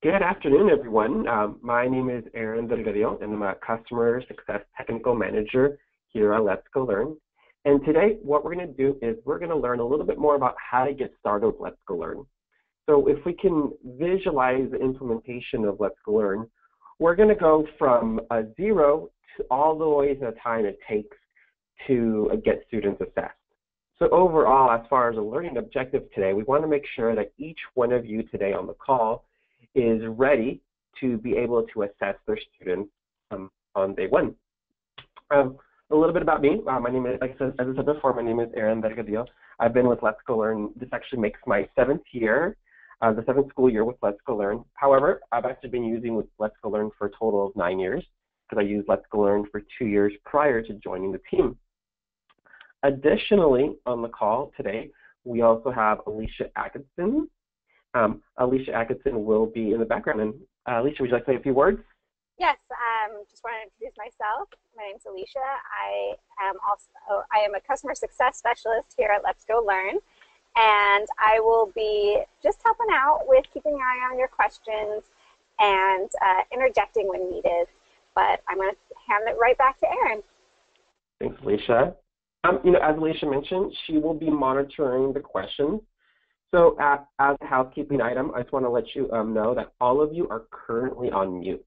Good afternoon, everyone. Um, my name is Aaron Delgadillo, and I'm a Customer Success Technical Manager here at Let's Go Learn. And today, what we're going to do is we're going to learn a little bit more about how to get started with Let's Go Learn. So if we can visualize the implementation of Let's Go Learn, we're going to go from a zero to all the way to the time it takes to get students assessed. So overall, as far as a learning objective today, we want to make sure that each one of you today on the call is ready to be able to assess their students um, on day one. Um, a little bit about me. Uh, my name is, like I said, as I said before, my name is Aaron Delgadillo. I've been with Let's Go Learn. This actually makes my seventh year, uh, the seventh school year with Let's Go Learn. However, I've actually been using with Let's Go Learn for a total of nine years because I used Let's Go Learn for two years prior to joining the team. Additionally, on the call today, we also have Alicia Atkinson. Um, Alicia Atkinson will be in the background. And uh, Alicia, would you like to say a few words? Yes, um, just want to introduce myself. My name is Alicia. I am also I am a customer success specialist here at Let's Go Learn, and I will be just helping out with keeping an eye on your questions and uh, interjecting when needed. But I'm going to hand it right back to Aaron. Thanks, Alicia. Um, you know, as Alicia mentioned, she will be monitoring the questions. So uh, as a housekeeping item, I just want to let you um, know that all of you are currently on mute.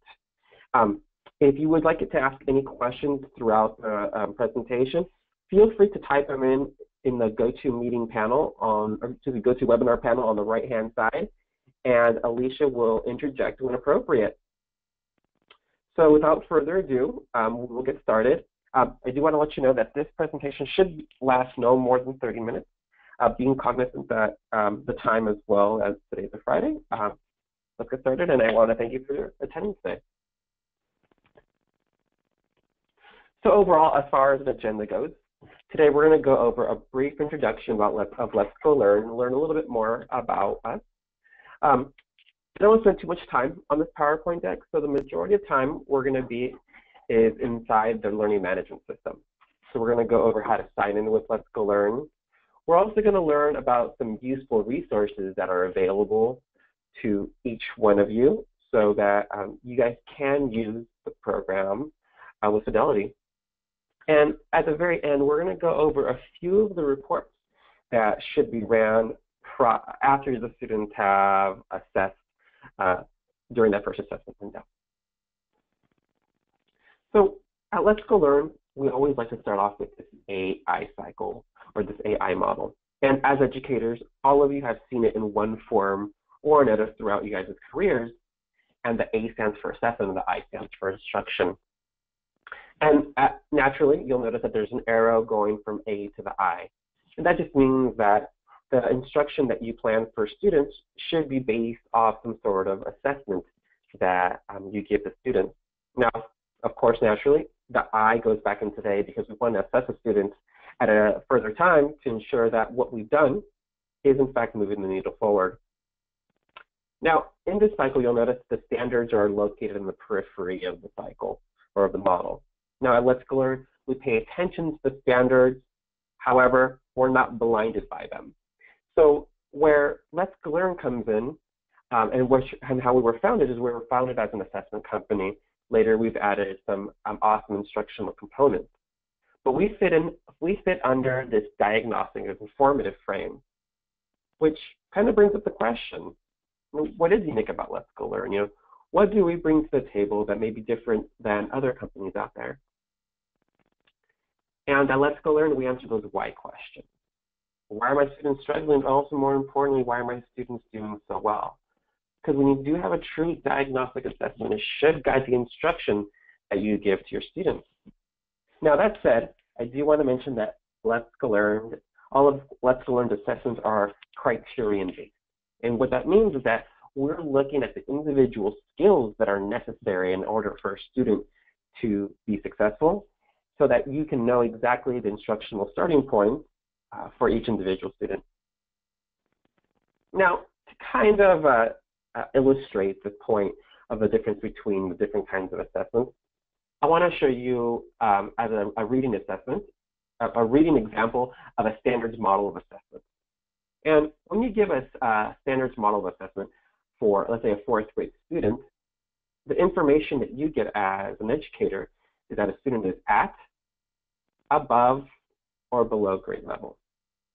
Um, if you would like to ask any questions throughout the um, presentation, feel free to type them in in the GoToMeeting panel on, or to the GoToWebinar panel on the right-hand side, and Alicia will interject when appropriate. So without further ado, um, we'll get started. Um, I do want to let you know that this presentation should last no more than 30 minutes, uh, being cognizant that um, the time as well as today's a Friday. Uh, let's get started, and I want to thank you for your attendance today. So overall, as far as the agenda goes, today we're going to go over a brief introduction about Let's, of Let's Go Learn and learn a little bit more about us. Um, I don't want to spend too much time on this PowerPoint deck, so the majority of time we're going to be is inside the learning management system. So we're going to go over how to sign in with Let's Go Learn. We're also going to learn about some useful resources that are available to each one of you so that um, you guys can use the program uh, with fidelity. And at the very end, we're going to go over a few of the reports that should be ran after the students have assessed uh, during that first assessment window. So at Let's Go Learn, we always like to start off with this AI cycle or this AI model. And as educators, all of you have seen it in one form or another throughout you guys' careers. And the A stands for assessment and the I stands for instruction. And at, naturally, you'll notice that there's an arrow going from A to the I. And that just means that the instruction that you plan for students should be based off some sort of assessment that um, you give the students. Now, of course, naturally, the I goes back in today because we want to assess the students at a further time to ensure that what we've done is in fact moving the needle forward. Now, in this cycle, you'll notice the standards are located in the periphery of the cycle or of the model. Now, at Let's Learn, we pay attention to the standards. However, we're not blinded by them. So where Let's Learn comes in, um, and, which, and how we were founded is we were founded as an assessment company Later, we've added some um, awesome instructional components. But we fit in, we fit under this diagnostic and informative frame, which kind of brings up the question: What is unique about Let's Go Learn? You know, what do we bring to the table that may be different than other companies out there? And at Let's Go Learn, we answer those why questions. Why are my students struggling? But also, more importantly, why are my students doing so well? Because when you do have a true diagnostic assessment, it should guide the instruction that you give to your students. Now that said, I do want to mention that Let's Learn, all of Let's Go Learn's assessments are criterion-based. And what that means is that we're looking at the individual skills that are necessary in order for a student to be successful so that you can know exactly the instructional starting point uh, for each individual student. Now, to kind of uh, uh, illustrate the point of the difference between the different kinds of assessments. I want to show you um, as a, a, reading assessment, a, a, reading example of a standards model of assessment. And when you give us a standards model of assessment, for, let's say, a fourth grade student, the information that you get as an educator is that a student is at, above, or below grade level.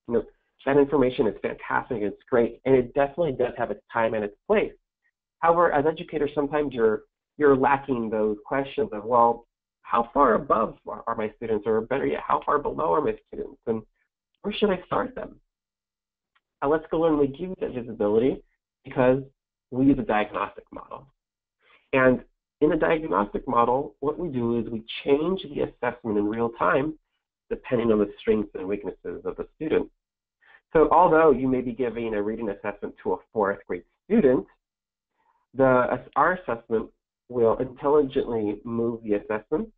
You that information is fantastic, it's great, and it definitely does have its time and its place. However, as educators, sometimes you're you're lacking those questions of, well, how far above are my students, or better yet, how far below are my students, and where should I start them? At Let's Go Learn, we give that visibility because we use a diagnostic model. And in the diagnostic model, what we do is we change the assessment in real time depending on the strengths and weaknesses of the student. So although you may be giving a reading assessment to a fourth grade student, the, our assessment will intelligently move the assessment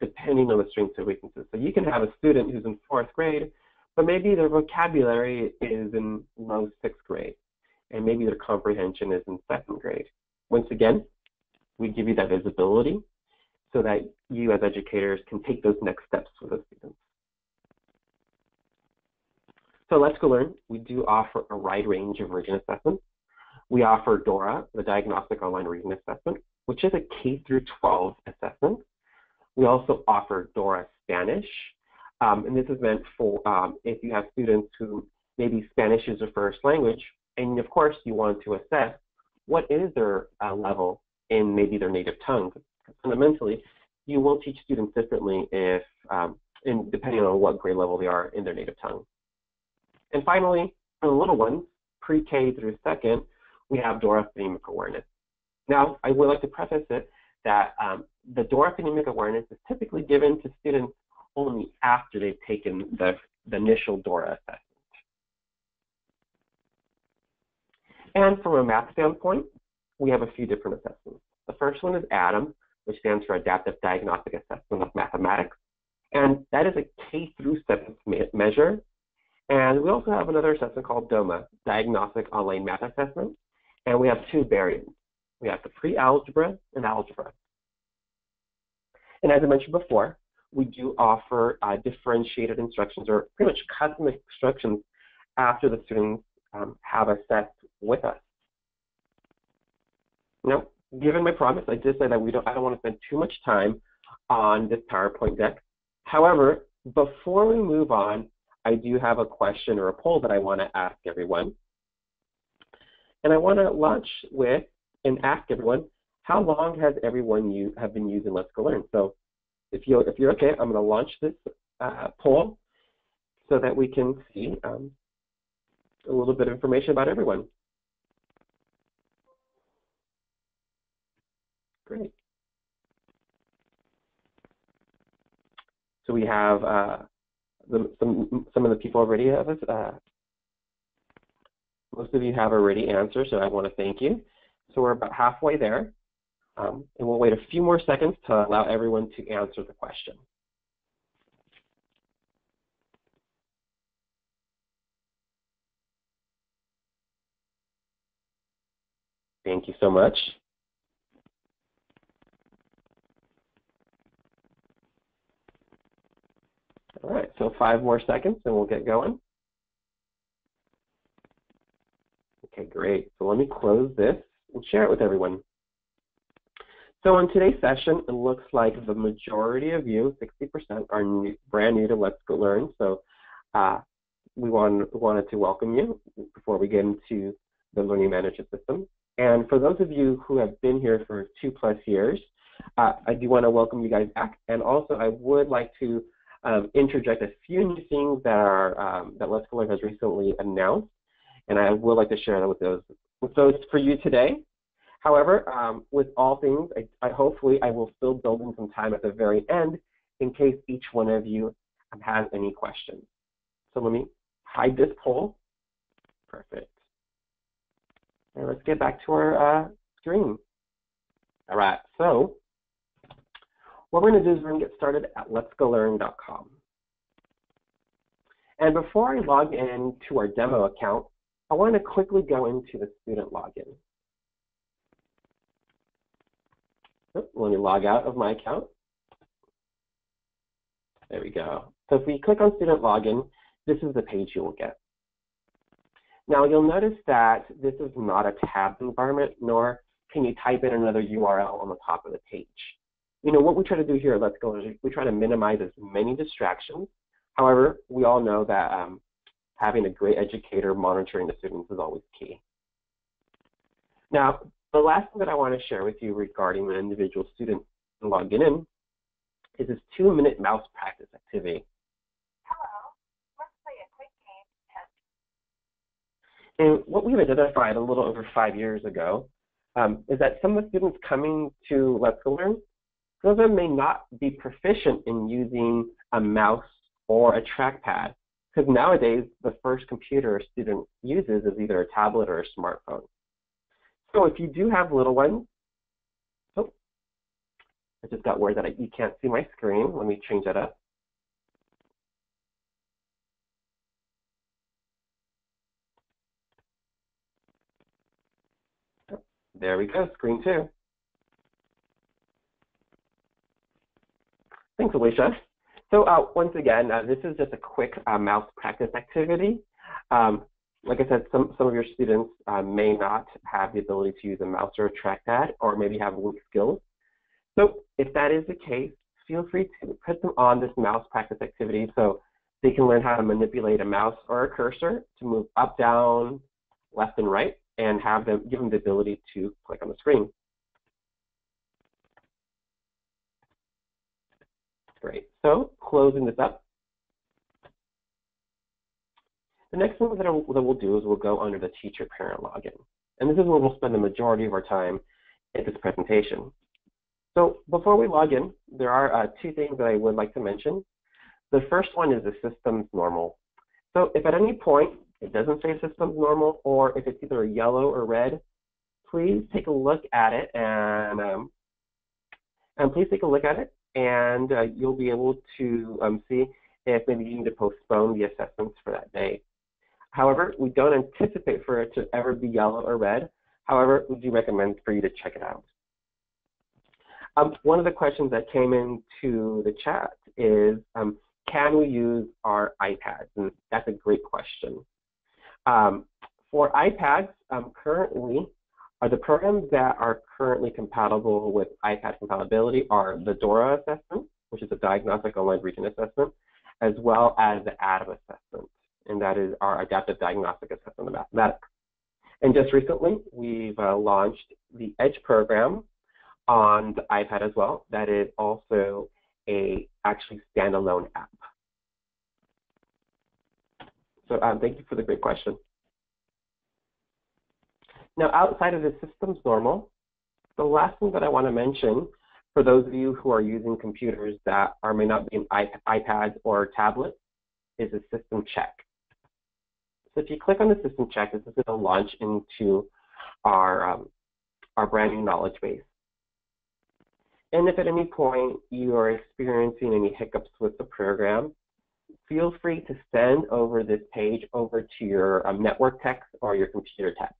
depending on the strengths and weaknesses. So you can have a student who's in fourth grade, but maybe their vocabulary is in low sixth grade, and maybe their comprehension is in second grade. Once again, we give you that visibility so that you as educators can take those next steps with those students. So Let's Go Learn, we do offer a wide range of reading assessments. We offer DORA, the Diagnostic Online Reading Assessment, which is a K through 12 assessment. We also offer DORA Spanish, um, and this is meant for um, if you have students who maybe Spanish is their first language, and of course you want to assess what is their uh, level in maybe their native tongue. Fundamentally, you will teach students differently if, um, in, depending on what grade level they are in their native tongue. And finally, for the little ones, pre-K through second, we have DORA phonemic awareness. Now, I would like to preface it that um, the DORA phonemic awareness is typically given to students only after they've taken the, the initial DORA assessment. And from a math standpoint, we have a few different assessments. The first one is ADAM, which stands for Adaptive Diagnostic Assessment of Mathematics. And that is a K through 7th measure. And we also have another assessment called DOMA, Diagnostic Online Math Assessment. And we have two variants. We have the pre-algebra and algebra. And as I mentioned before, we do offer uh, differentiated instructions or pretty much custom instructions after the students um, have assessed with us. Now, given my promise, I did say that we don't, I don't want to spend too much time on this PowerPoint deck. However, before we move on, I do have a question or a poll that I want to ask everyone. And I want to launch with and ask everyone, how long has everyone you have been using Let's Go Learn? So if you if you're okay, I'm going to launch this uh, poll so that we can see um, a little bit of information about everyone. Great. So we have uh, the, some some of the people already have us. Uh, most of you have already answered, so I want to thank you. So we're about halfway there. Um, and we'll wait a few more seconds to allow everyone to answer the question. Thank you so much. All right, so five more seconds and we'll get going. Okay, great. So let me close this and share it with everyone. So in today's session, it looks like the majority of you, 60%, are new, brand new to Let's Go Learn. So uh, we want, wanted to welcome you before we get into the learning management system. And for those of you who have been here for two plus years, uh, I do want to welcome you guys back. And also, I would like to um, interject a few new things that are um, that Let's has recently announced, and I would like to share that with those with those for you today. However, um, with all things, I, I, hopefully I will still build in some time at the very end in case each one of you has any questions. So let me hide this poll. Perfect. And let's get back to our uh, screen. All right, so what we're going to do is we're going to get started at letsgolearn.com. And before I log in to our demo account, I want to quickly go into the student login. Let me log out of my account. There we go. So if we click on student login, this is the page you will get. Now you'll notice that this is not a tabbed environment, nor can you type in another URL on the top of the page. You know, what we try to do here at Let's Go is we try to minimize as many distractions. However, we all know that um, having a great educator monitoring the students is always key. Now, the last thing that I want to share with you regarding an individual student logging in is this two-minute mouse practice activity. Hello, let's play a quick game test. And what we've identified a little over five years ago um, is that some of the students coming to Let's Go Learn, some of them may not be proficient in using a mouse or a trackpad because nowadays the first computer a student uses is either a tablet or a smartphone. So if you do have little ones, oh, I just got word that I, you can't see my screen. Let me change that up. Oh, there we go, screen two. Thanks, Alicia. So uh, once again, uh, this is just a quick uh, mouse practice activity. Um, like I said, some, some of your students uh, may not have the ability to use a mouse or a trackpad or maybe have weak skills. So if that is the case, feel free to put them on this mouse practice activity so they can learn how to manipulate a mouse or a cursor to move up, down, left, and right, and have them give them the ability to click on the screen. Great. So closing this up. The next thing that, that we'll do is we'll go under the teacher parent login. And this is where we'll spend the majority of our time in this presentation. So before we log in, there are uh, two things that I would like to mention. The first one is the system's normal. So if at any point it doesn't say system's normal, or if it's either yellow or red, please take a look at it and um, and please take a look at it and uh, you'll be able to um, see if maybe you need to postpone the assessments for that day. However, we don't anticipate for it to ever be yellow or red. However, we do recommend for you to check it out. Um, one of the questions that came into the chat is, um, can we use our iPads? And that's a great question. Um, for iPads, um, currently, are the programs that are currently compatible with iPad compatibility are the DORA assessment, which is a diagnostic online reading assessment, as well as the ADAM assessment, and that is our adaptive diagnostic assessment of mathematics. And just recently, we've uh, launched the EDGE program on the iPad as well. That is also a actually standalone app. So um, thank you for the great question. Now, outside of the systems normal, the last thing that I want to mention for those of you who are using computers that are may not be an iPad or tablet is a system check. So if you click on the system check, this is going to launch into our, um, our brand new knowledge base. And if at any point you are experiencing any hiccups with the program, feel free to send over this page over to your um, network techs or your computer techs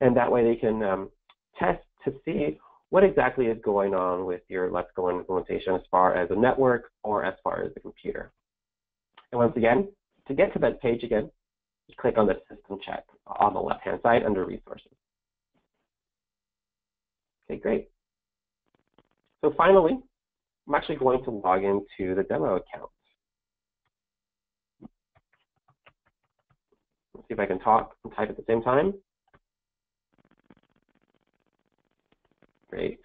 and that way they can um, test to see what exactly is going on with your Let's Go implementation as far as a network or as far as the computer. And once again, to get to that page again, click on the system check on the left-hand side under resources. Okay, great. So finally, I'm actually going to log into the demo account. Let's see if I can talk and type at the same time. Great.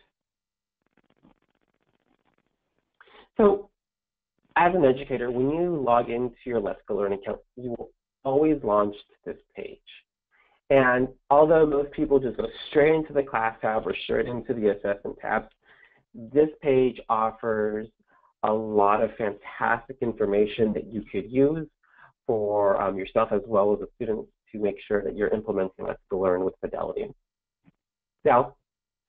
So as an educator, when you log into your Let's Go Learn account, you will always launch this page. And although most people just go straight into the class tab or straight into the assessment tab, this page offers a lot of fantastic information that you could use for um, yourself as well as the students to make sure that you're implementing Let's Go Learn with fidelity. Now,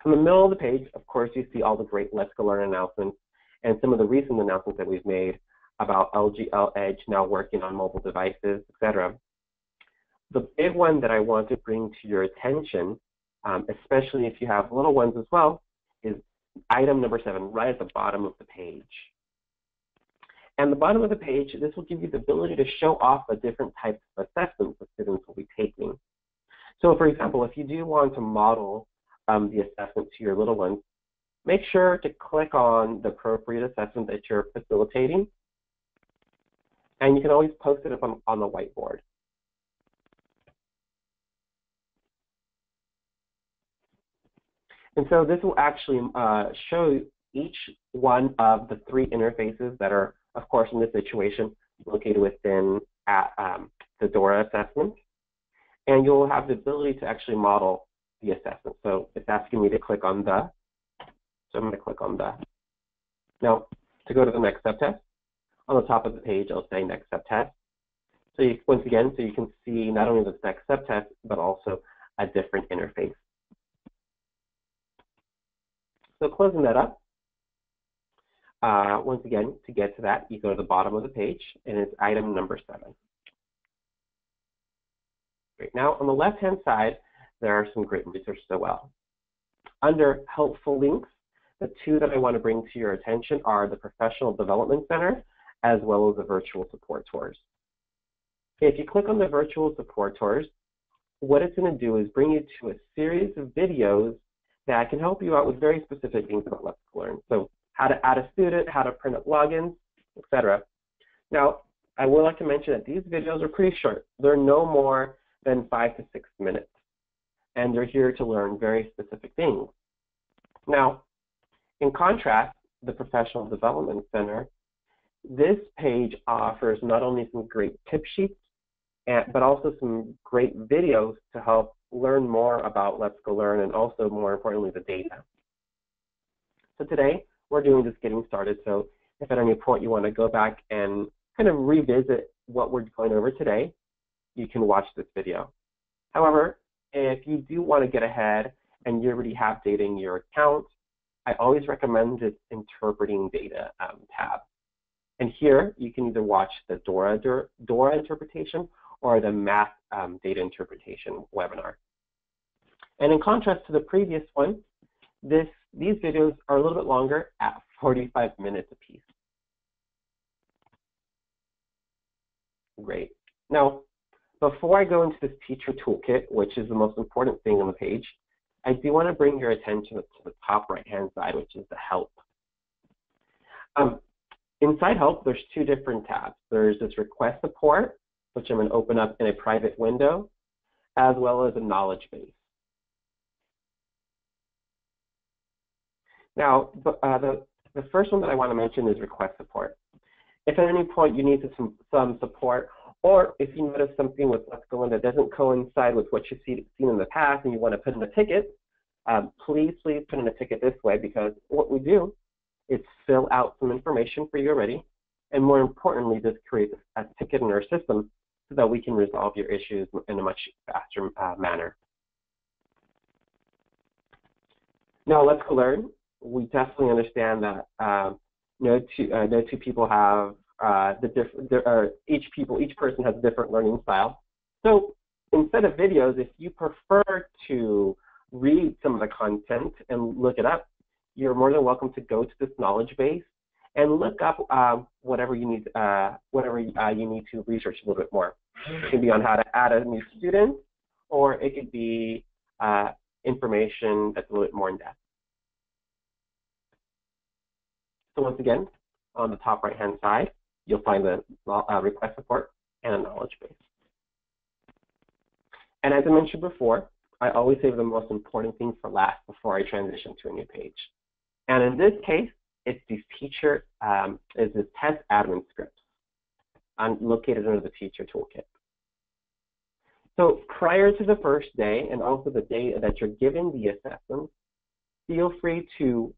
in the middle of the page, of course, you see all the great Let's Go Learn announcements and some of the recent announcements that we've made about LGL Edge now working on mobile devices, etc. The big one that I want to bring to your attention, um, especially if you have little ones as well, is item number seven, right at the bottom of the page. And the bottom of the page, this will give you the ability to show off the different types of assessments the students will be taking. So for example, if you do want to model um, the assessment to your little ones, make sure to click on the appropriate assessment that you're facilitating. And you can always post it up on, on the whiteboard. And so this will actually uh, show each one of the three interfaces that are, of course, in this situation, located within at, um, the DORA assessment. And you'll have the ability to actually model the assessment. So it's asking me to click on the, so I'm going to click on the. Now, to go to the next subtest, on the top of the page, I'll say next subtest. So you, once again, so you can see not only the next subtest, but also a different interface. So closing that up, uh, once again, to get to that, you go to the bottom of the page, and it's item number seven. Right Now, on the left-hand side, there are some great resources as well. Under helpful links, the two that I want to bring to your attention are the Professional Development Center as well as the virtual support tours. If you click on the virtual support tours, what it's going to do is bring you to a series of videos that can help you out with very specific things about Let's Learn. So how to add a student, how to print up logins, etc. Now, I would like to mention that these videos are pretty short. They're no more than five to six minutes. And they're here to learn very specific things. Now, in contrast, the Professional Development Center, this page offers not only some great tip sheets, but also some great videos to help learn more about Let's Go Learn and also, more importantly, the data. So today, we're doing just getting started. So if at any point you want to go back and kind of revisit what we're going over today, you can watch this video. However, if you do want to get ahead and you already have data in your account, I always recommend this interpreting data um, tab. And here you can either watch the DORA, DORA interpretation or the math um, data interpretation webinar. And in contrast to the previous one, this, these videos are a little bit longer at 45 minutes apiece. Great. Now, before I go into this teacher toolkit, which is the most important thing on the page, I do want to bring your attention to the top right-hand side, which is the help. Um, inside help, there's two different tabs. There's this request support, which I'm going to open up in a private window, as well as a knowledge base. Now, uh, the, the first one that I want to mention is request support. If at any point you need some, some support, or if you notice something with what's going that doesn't coincide with what you've seen in the past and you want to put in a ticket, um, please, please put in a ticket this way because what we do is fill out some information for you already, and more importantly, this creates a ticket in our system so that we can resolve your issues in a much faster uh, manner. Now let's go learn. We definitely understand that um, no two uh, no two people have uh, the different. each people each person has a different learning style. So instead of videos, if you prefer to read some of the content and look it up, you're more than welcome to go to this knowledge base and look up uh, whatever you need, uh, whatever uh, you need to research a little bit more. It could be on how to add a new student, or it could be uh, information that's a little bit more in depth. So once again, on the top right-hand side, you'll find the uh, request support and a knowledge base. And as I mentioned before, I always save the most important things for last before I transition to a new page. And in this case, it's the teacher, um, is the test admin script located under the teacher toolkit. So prior to the first day and also the day that you're given the assessment, feel free to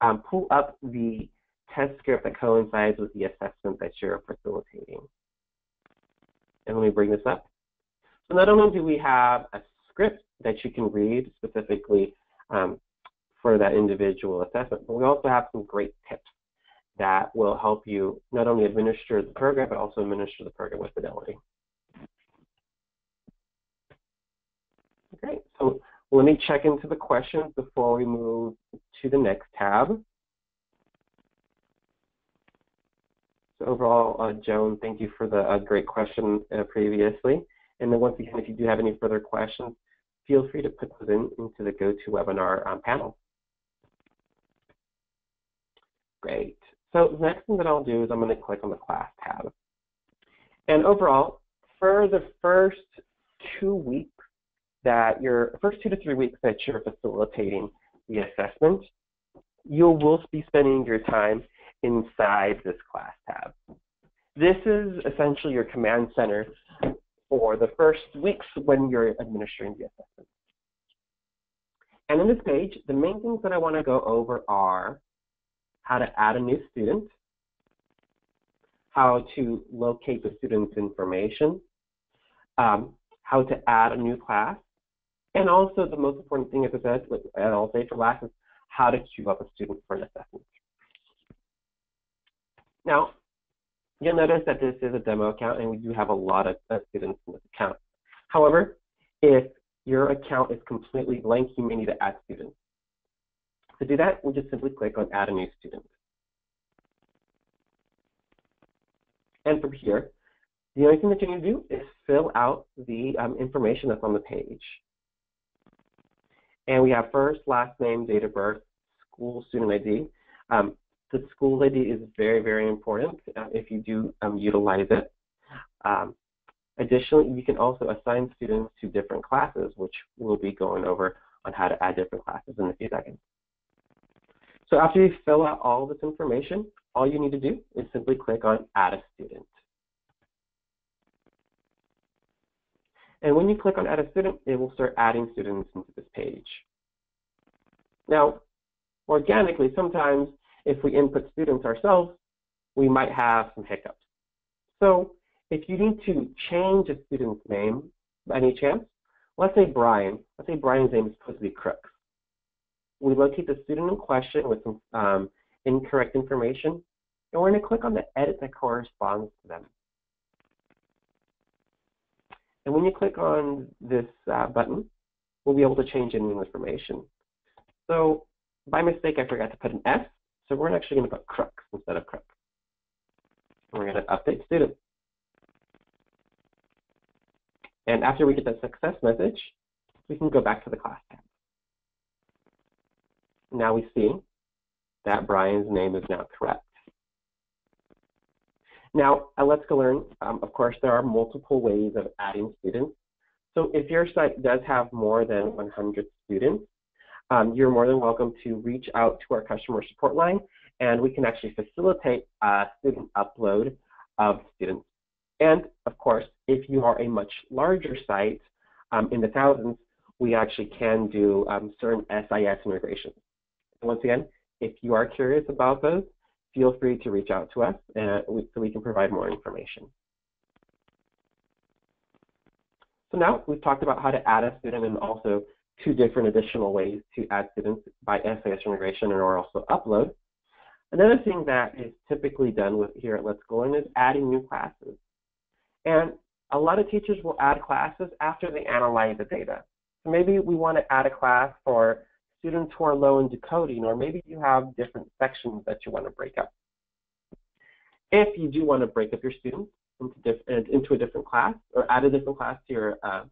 um, pull up the test script that coincides with the assessment that you're facilitating. And let me bring this up. So not only do we have a script that you can read specifically um, for that individual assessment, but we also have some great tips that will help you not only administer the program, but also administer the program with fidelity. Okay, so let me check into the questions before we move to the next tab. So overall, uh, Joan, thank you for the uh, great question uh, previously. And then once again, if you do have any further questions, feel free to put those in into the GoToWebinar um, panel. Great. So the next thing that I'll do is I'm going to click on the class tab. And overall, for the first two weeks that you're, first two to three weeks that you're facilitating the assessment, you will be spending your time inside this class tab. This is essentially your command center for the first weeks when you're administering the assessment. And in this page, the main things that I want to go over are how to add a new student, how to locate the student's information, um, how to add a new class, and also the most important thing, as I said, and I'll say for last, is how to queue up a student for an assessment. Now, you'll notice that this is a demo account and we do have a lot of students in this account. However, if your account is completely blank, you may need to add students. To do that, we just simply click on add a new student. And from here, the only thing that you need to do is fill out the um, information that's on the page. And we have first, last name, date of birth, school student ID. Um, the school ID is very, very important uh, if you do um, utilize it. Um, additionally, you can also assign students to different classes, which we'll be going over on how to add different classes in a few seconds. So after you fill out all this information, all you need to do is simply click on Add a Student. And when you click on Add a Student, it will start adding students into this page. Now, organically, sometimes if we input students ourselves, we might have some hiccups. So if you need to change a student's name by any chance, let's say Brian, let's say Brian's name is supposed to be Crooks. We locate the student in question with some um, incorrect information, and we're going to click on the edit that corresponds to them. And when you click on this uh, button, we'll be able to change any information. So by mistake, I forgot to put an S, so we're actually going to put Crooks instead of Crook. We're going to update student. And after we get the success message, we can go back to the class tab. Now we see that Brian's name is now correct. Now, at Let's Go Learn, um, of course, there are multiple ways of adding students. So if your site does have more than 100 students, um, you're more than welcome to reach out to our customer support line, and we can actually facilitate a student upload of students. And of course, if you are a much larger site um, in the thousands, we actually can do um, certain SIS integrations. Once again, if you are curious about those, feel free to reach out to us uh, so we can provide more information. So now we've talked about how to add a student and also two different additional ways to add students by SIS integration and or also upload. Another thing that is typically done with here at Let's Go Learn is adding new classes. And a lot of teachers will add classes after they analyze the data. So maybe we want to add a class for students who are low in decoding, or maybe you have different sections that you want to break up. If you do want to break up your students into, into a different class or add a different class to your uh,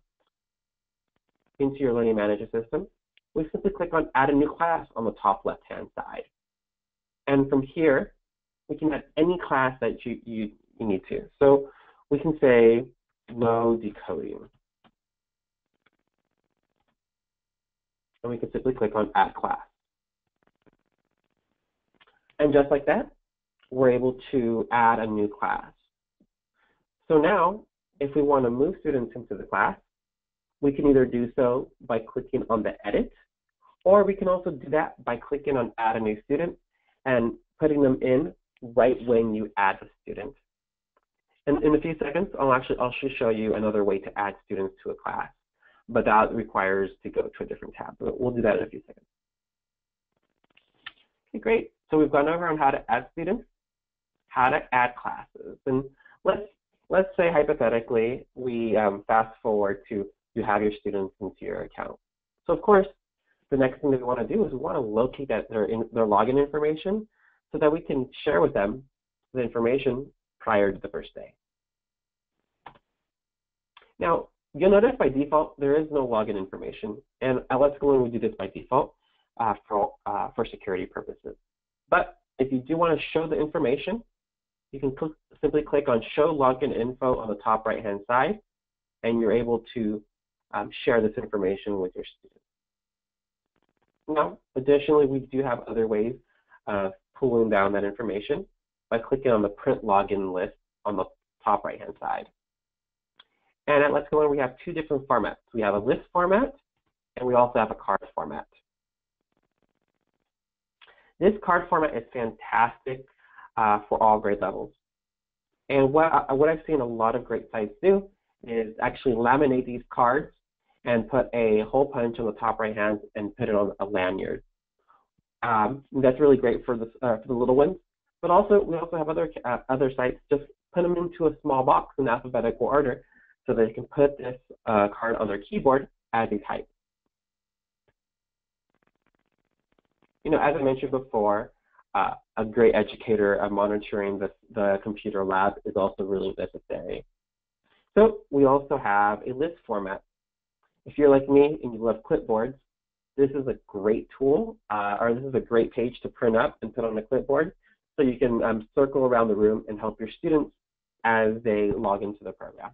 into your Learning Manager system, we simply click on Add a New Class on the top left-hand side. And from here, we can add any class that you, you, you need to. So we can say low decoding. And we can simply click on Add Class. And just like that, we're able to add a new class. So now, if we want to move students into the class, we can either do so by clicking on the edit, or we can also do that by clicking on add a new student and putting them in right when you add the student. And in a few seconds, I'll actually I'll show you another way to add students to a class, but that requires to go to a different tab. But we'll do that in a few seconds. Okay, great. So we've gone over on how to add students, how to add classes, and let's let's say hypothetically we um, fast forward to you have your students into your account. So of course, the next thing that we want to do is we want to locate that their, in, their login information so that we can share with them the information prior to the first day. Now, you'll notice by default, there is no login information. And at Let's Go Learn, we do this by default uh, for, uh, for security purposes. But if you do want to show the information, you can click, simply click on Show Login Info on the top right-hand side, and you're able to um, share this information with your students. Now, additionally, we do have other ways of pulling down that information by clicking on the Print Login list on the top right-hand side. And at Let's Go Learn, we have two different formats. We have a list format, and we also have a card format. This card format is fantastic uh, for all grade levels. And what, uh, what I've seen a lot of great sites do is actually laminate these cards and put a hole punch on the top right hand and put it on a lanyard. Um, that's really great for the, uh, for the little ones. But also, we also have other, uh, other sites just put them into a small box in alphabetical order so they can put this uh, card on their keyboard as they type. You know, as I mentioned before, uh, a great educator uh, monitoring the, the computer lab is also really necessary. So we also have a list format. If you're like me and you love clipboards, this is a great tool, uh, or this is a great page to print up and put on a clipboard so you can um, circle around the room and help your students as they log into the program.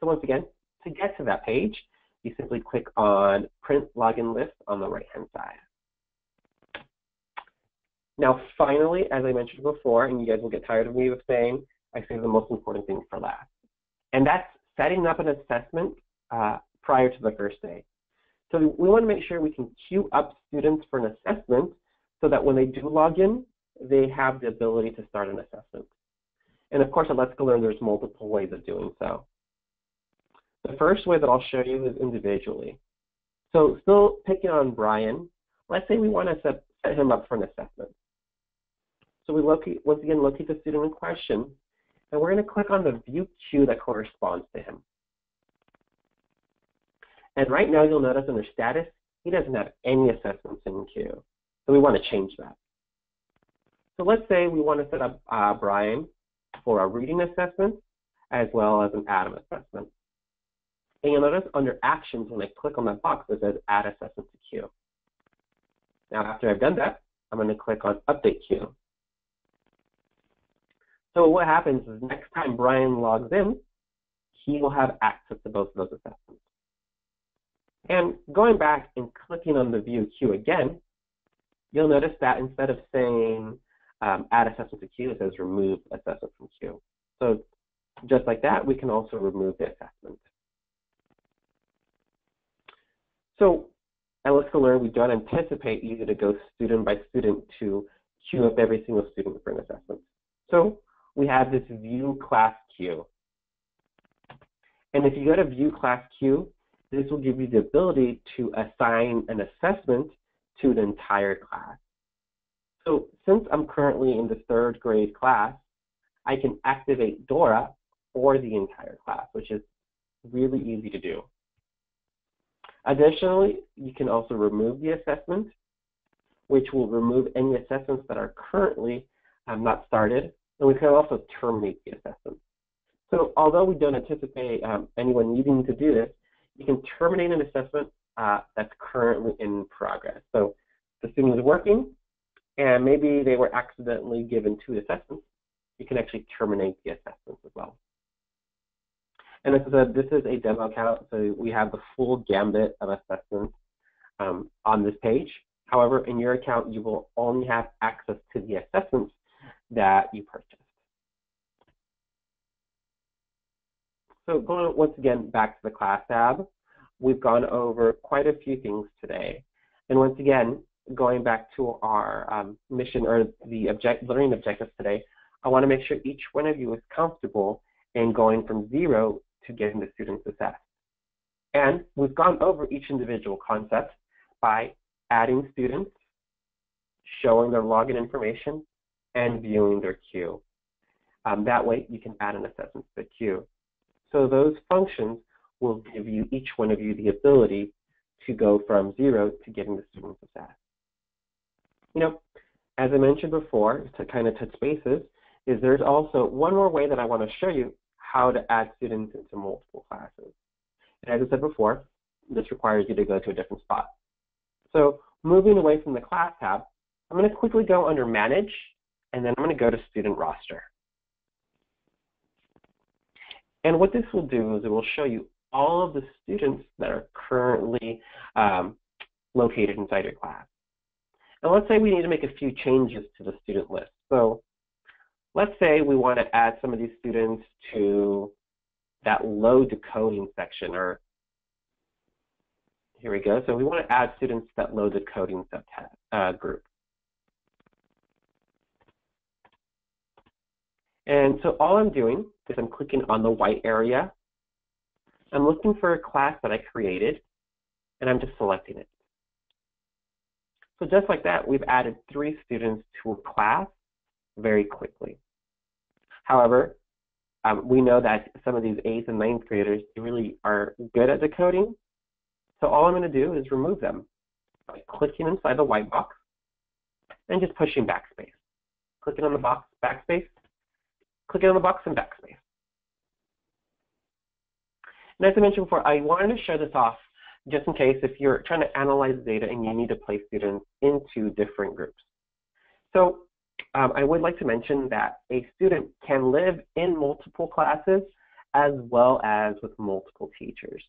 So once again, to get to that page, you simply click on Print Login List on the right-hand side. Now, finally, as I mentioned before, and you guys will get tired of me of saying, I say the most important thing for last. And that's setting up an assessment uh, prior to the first day. So we want to make sure we can queue up students for an assessment so that when they do log in, they have the ability to start an assessment. And of course, at Let's Go Learn, there's multiple ways of doing so. The first way that I'll show you is individually. So still picking on Brian, let's say we want to set, set him up for an assessment. So we locate, once again, locate the student in question, and we're going to click on the view queue that corresponds to him. And right now you'll notice under status, he doesn't have any assessments in queue. So we want to change that. So let's say we want to set up uh, Brian for a reading assessment as well as an ADAM assessment. And you'll notice under Actions, when I click on that box, it says Add Assessment to Queue. Now, after I've done that, I'm going to click on Update Queue. So what happens is next time Brian logs in, he will have access to both of those assessments. And going back and clicking on the View Queue again, you'll notice that instead of saying um, Add Assessment to Queue, it says Remove Assessment from Queue. So just like that, we can also remove the assessment. So at Let's Learn, we don't anticipate you to go student by student to queue up every single student for an assessment. So we have this view class queue. And if you go to view class queue, this will give you the ability to assign an assessment to the entire class. So since I'm currently in the third grade class, I can activate Dora for the entire class, which is really easy to do. Additionally, you can also remove the assessment, which will remove any assessments that are currently um, not started, and we can also terminate the assessment. So although we don't anticipate um, anyone needing to do this, you can terminate an assessment uh, that's currently in progress. So the student is working, and maybe they were accidentally given two assessments, you can actually terminate the assessments as well. And as I said, this is a demo account, so we have the full gambit of assessments um, on this page. However, in your account, you will only have access to the assessments that you purchased. So going once again back to the class tab, we've gone over quite a few things today. And once again, going back to our um, mission or the object, learning objectives today, I want to make sure each one of you is comfortable in going from zero to getting the students assessed. And we've gone over each individual concept by adding students, showing their login information, and viewing their queue. Um, that way, you can add an assessment to the queue. So those functions will give you, each one of you, the ability to go from zero to getting the students assessed. You know, as I mentioned before, to kind of touch bases, is there's also one more way that I want to show you how to add students into multiple classes. And as I said before, this requires you to go to a different spot. So moving away from the class tab, I'm going to quickly go under manage, and then I'm going to go to student roster. And what this will do is it will show you all of the students that are currently um, located inside your class. And let's say we need to make a few changes to the student list. So let's say we want to add some of these students to that low decoding section or here we go. So we want to add students to that low decoding sub uh, group. And so all I'm doing is I'm clicking on the white area. I'm looking for a class that I created, and I'm just selecting it. So just like that, we've added three students to a class very quickly. However, um, we know that some of these 8th and ninth graders really are good at decoding. So all I'm going to do is remove them by clicking inside the white box and just pushing backspace. Clicking on the box, backspace, clicking on the box and backspace. And as I mentioned before, I wanted to show this off just in case if you're trying to analyze data and you need to place students into different groups. So um, I would like to mention that a student can live in multiple classes as well as with multiple teachers.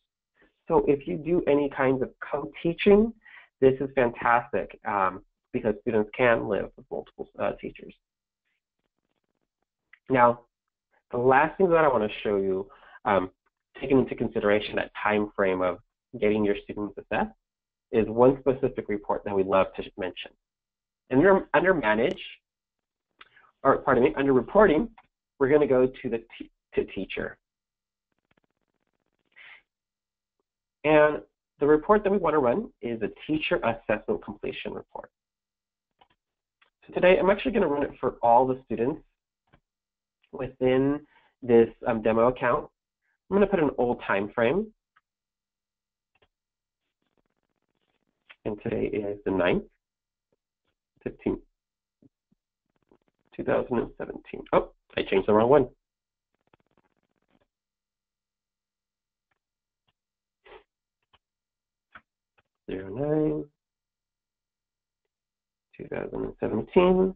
So if you do any kinds of co-teaching, this is fantastic um, because students can live with multiple uh, teachers. Now, the last thing that I want to show you, um, taking into consideration that time frame of getting your students assessed, is one specific report that we love to mention. And under, under Manage, or pardon me, under Reporting, we're going to go to the to Teacher. And the report that we want to run is a Teacher Assessment Completion Report. So today, I'm actually going to run it for all the students within this um, demo account. I'm going to put an old time frame. And today is the 9th, 15th, 2017. Oh, I changed the wrong one. Zero nine, 2017.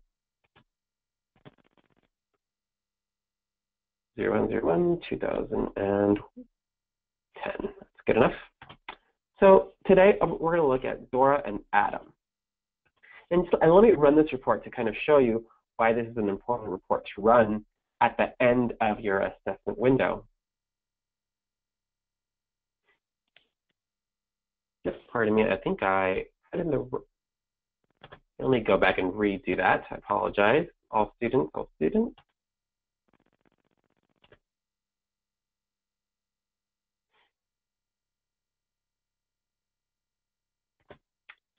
0101 2010. That's good enough. So today um, we're going to look at Dora and Adam. And, so, and let me run this report to kind of show you why this is an important report to run at the end of your assessment window. Just pardon me, I think I the let me go back and redo that. I apologize. All students, all students.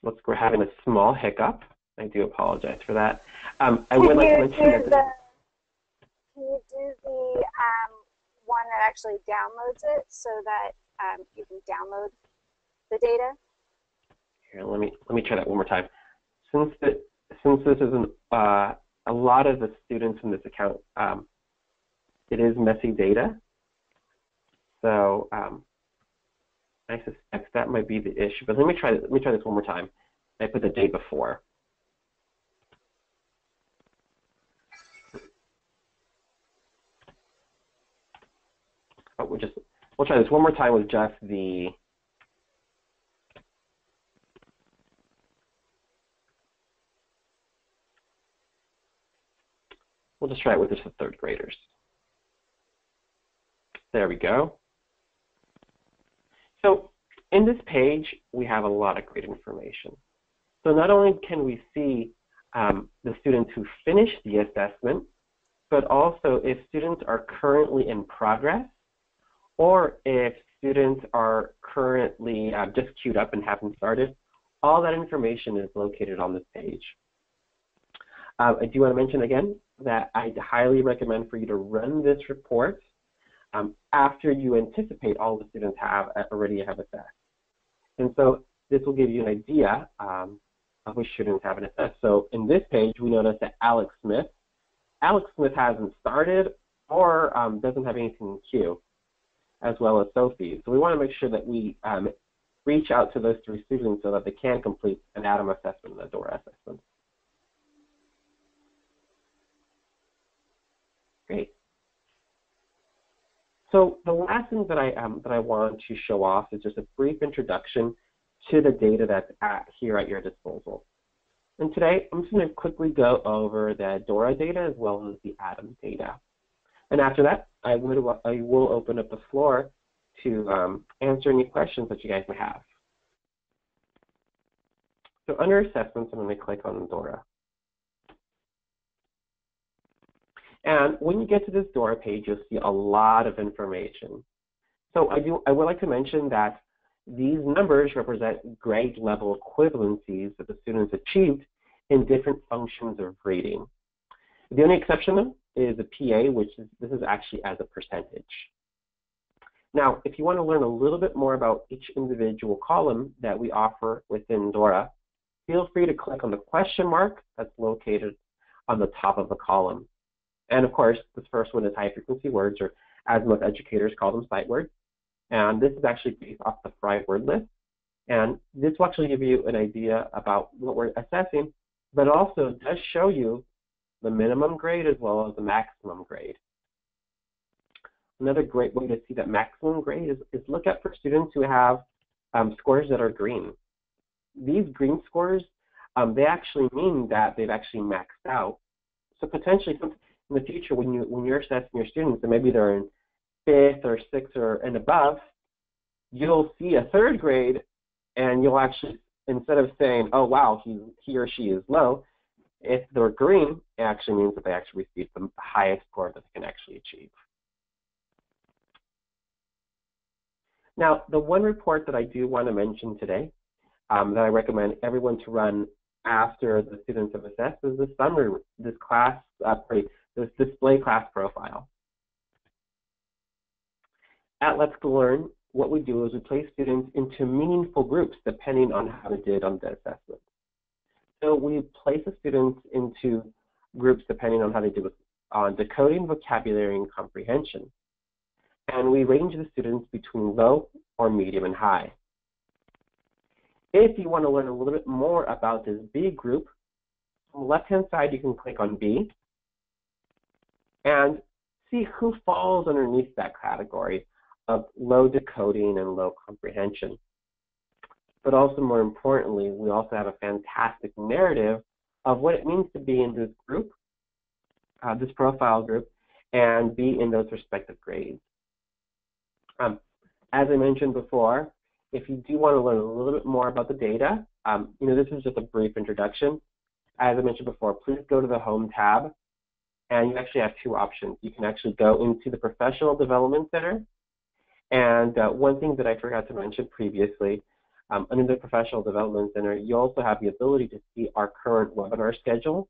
Looks like we're having a small hiccup. I do apologize for that. Um, I would like to mention that. The, can you do the um, one that actually downloads it so that um, you can download the data? Here, let me let me try that one more time. Since the since this is an, uh, a lot of the students in this account, um, it is messy data. So um, I suspect that might be the issue, but let me try let me try this one more time. I put the day before. Oh, we'll just we'll try this one more time with just the We'll just try it with just the third graders. There we go. In this page, we have a lot of great information. So not only can we see um, the students who finished the assessment, but also if students are currently in progress, or if students are currently uh, just queued up and haven't started, all that information is located on this page. Uh, I do want to mention again that I highly recommend for you to run this report um, after you anticipate all the students have uh, already have assessed. And so this will give you an idea um, of which students have an assessed. So in this page, we notice that Alex Smith, Alex Smith hasn't started or um, doesn't have anything in queue, as well as Sophie. So we want to make sure that we um, reach out to those three students so that they can complete an ADAM assessment and a DORA assessment. Great. So the last thing that I um, that I want to show off is just a brief introduction to the data that's at, here at your disposal. And today, I'm just going to quickly go over the DORA data as well as the ADAM data. And after that, I, would, I will open up the floor to um, answer any questions that you guys may have. So under assessments, I'm going to click on DORA. And when you get to this DORA page, you'll see a lot of information. So I do I would like to mention that these numbers represent grade level equivalencies that the students achieved in different functions of reading. The only exception though, is a PA, which is, this is actually as a percentage. Now, if you want to learn a little bit more about each individual column that we offer within DORA, feel free to click on the question mark that's located on the top of the column. And of course, this first one is high frequency words, or as most educators call them, sight words. And this is actually based off the Fry word list. And this will actually give you an idea about what we're assessing, but also does show you the minimum grade as well as the maximum grade. Another great way to see that maximum grade is, is look at for students who have um, scores that are green. These green scores, um, they actually mean that they've actually maxed out. So potentially in the future when you when you're assessing your students and maybe they're in fifth or sixth or and above, you'll see a third grade and you'll actually, instead of saying, oh wow, he, he or she is low, if they're green, it actually means that they actually received the highest score that they can actually achieve. Now, the one report that I do want to mention today um, that I recommend everyone to run after the students have assessed is the summary, this class, uh, this display class profile. At Let's Learn, what we do is we place students into meaningful groups depending on how they did on the assessment. So we place the students into groups depending on how they did on decoding, vocabulary, and comprehension. And we range the students between low or medium and high. If you want to learn a little bit more about this B group, on the left-hand side you can click on B and see who falls underneath that category of low decoding and low comprehension. But also more importantly, we also have a fantastic narrative of what it means to be in this group, uh, this profile group, and be in those respective grades. Um, as I mentioned before, if you do want to learn a little bit more about the data, um, you know, this is just a brief introduction. As I mentioned before, please go to the Home tab, and you actually have two options. You can actually go into the Professional Development Center, and uh, one thing that I forgot to mention previously, um, under the Professional Development Center, you also have the ability to see our current webinar schedule.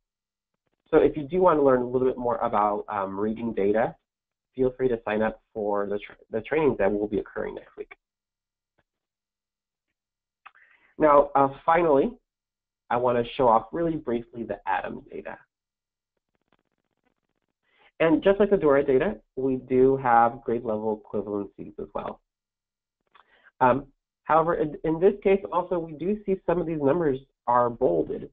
So if you do want to learn a little bit more about um, reading data, feel free to sign up for the, tra the trainings that will be occurring next week. Now, uh, finally, I want to show off really briefly the ADAM data. And just like the DORA data, we do have grade level equivalencies as well. Um, however, in, in, this case, also, we do see some of these numbers are bolded.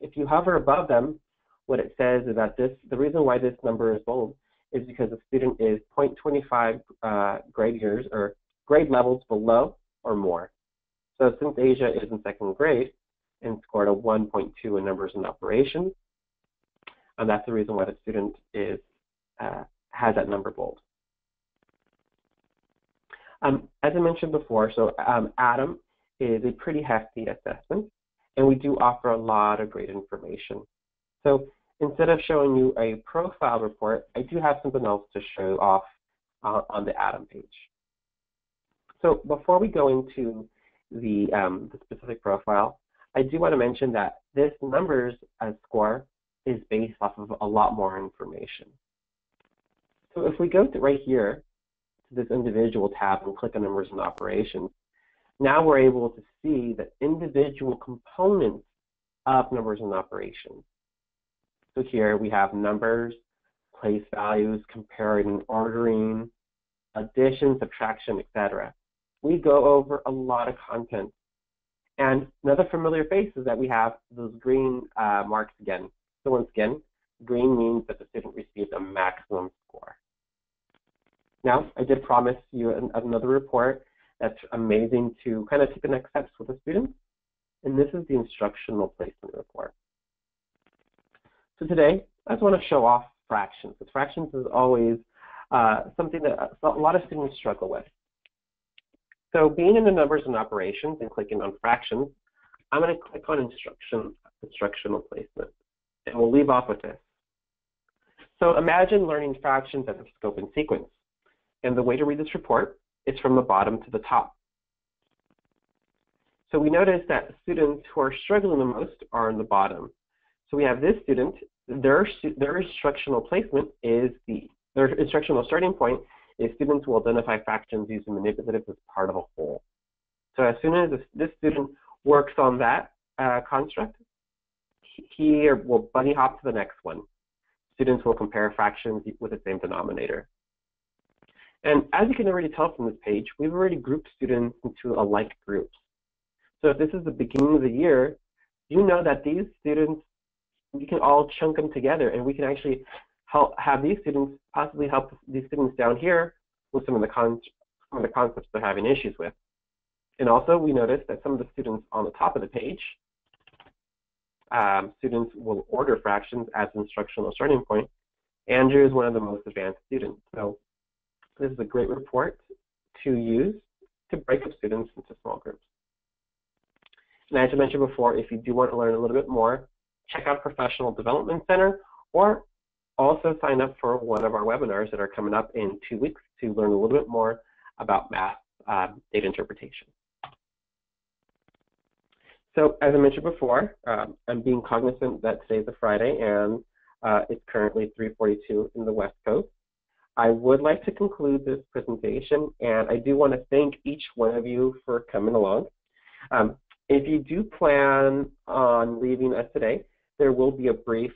If you hover above them, what it says is that this, the reason why this number is bold is because the student is 0.25 uh, grade years or grade levels below or more. So since Asia is in second grade and scored a 1.2 in numbers and operations, and that's the reason why the student is uh, has that number bold. Um, as I mentioned before, so um, ADAM is a pretty hefty assessment, and we do offer a lot of great information. So instead of showing you a profile report, I do have something else to show off uh, on the ADAM page. So before we go into the, um, the specific profile, I do want to mention that this numbers uh, score is based off of a lot more information. So if we go to right here to this individual tab and click on numbers and operations, now we're able to see the individual components of numbers and operations. So here we have numbers, place values, comparing and ordering, addition, subtraction, etc. We go over a lot of content. And another familiar face is that we have those green uh, marks again. So once again, green means that the student received a maximum score. Now, I did promise you an, another report that's amazing to kind of take the next steps with the students. And this is the instructional placement report. So today, I just want to show off fractions. Because fractions is always uh, something that a lot of students struggle with. So being in the numbers and operations and clicking on fractions, I'm going to click on instruction, instructional placement. And we'll leave off with this. So imagine learning fractions as a scope and sequence. And the way to read this report is from the bottom to the top. So we notice that students who are struggling the most are in the bottom. So we have this student, their, their instructional placement is the, their instructional starting point is students will identify fractions using manipulatives as part of a whole. So as soon as this, student works on that uh, construct, he will bunny hop to the next one. Students will compare fractions with the same denominator. And as you can already tell from this page, we've already grouped students into alike groups. So if this is the beginning of the year, you know that these students, we can all chunk them together and we can actually help have these students possibly help these students down here with some of the, con some of the concepts they're having issues with. And also we notice that some of the students on the top of the page, um, students will order fractions as instructional starting point. Andrew is one of the most advanced students. So this is a great report to use to break up students into small groups. And as I mentioned before, if you do want to learn a little bit more, check out Professional Development Center or also sign up for one of our webinars that are coming up in two weeks to learn a little bit more about math uh, data interpretation. So as I mentioned before, um, I'm being cognizant that today's a Friday and uh, it's currently 3.42 in the West Coast. I would like to conclude this presentation and I do want to thank each one of you for coming along. Um, if you do plan on leaving us today, there will be a brief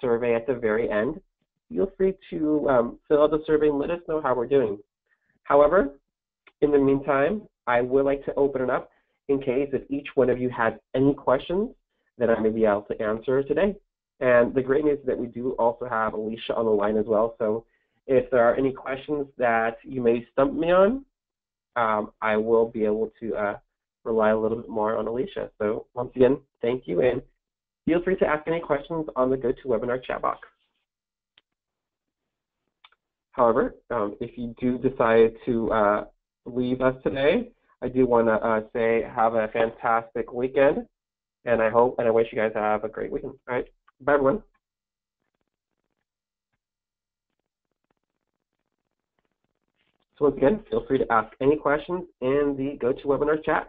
survey at the very end. Feel free to um, fill out the survey and let us know how we're doing. However, in the meantime, I would like to open it up in case if each one of you has any questions that I may be able to answer today. And the great news is that we do also have Alicia on the line as well. So if there are any questions that you may stump me on, um, I will be able to uh, rely a little bit more on Alicia. So once again, thank you, and feel free to ask any questions on the GoToWebinar chat box. However, um, if you do decide to uh, leave us today, I do want to uh, say have a fantastic weekend, and I hope and I wish you guys have a great weekend. All right, bye everyone. So once again, feel free to ask any questions in the GoToWebinar chat.